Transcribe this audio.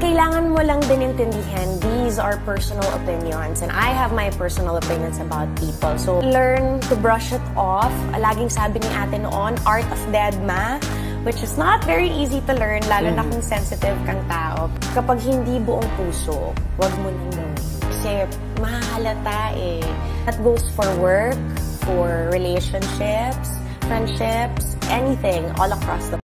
kailangan mo lang din intindihan, these are personal opinions and I have my personal opinions about people. So, learn to brush it off. Laging sabi ni ate noon, art of dead ma, which is not very easy to learn, lalo na mm. kung sensitive kang tao. Kapag hindi buong puso, wag mo nang gawin. Kasi mahalata eh. That goes for work, for relationships, friendships, anything all across the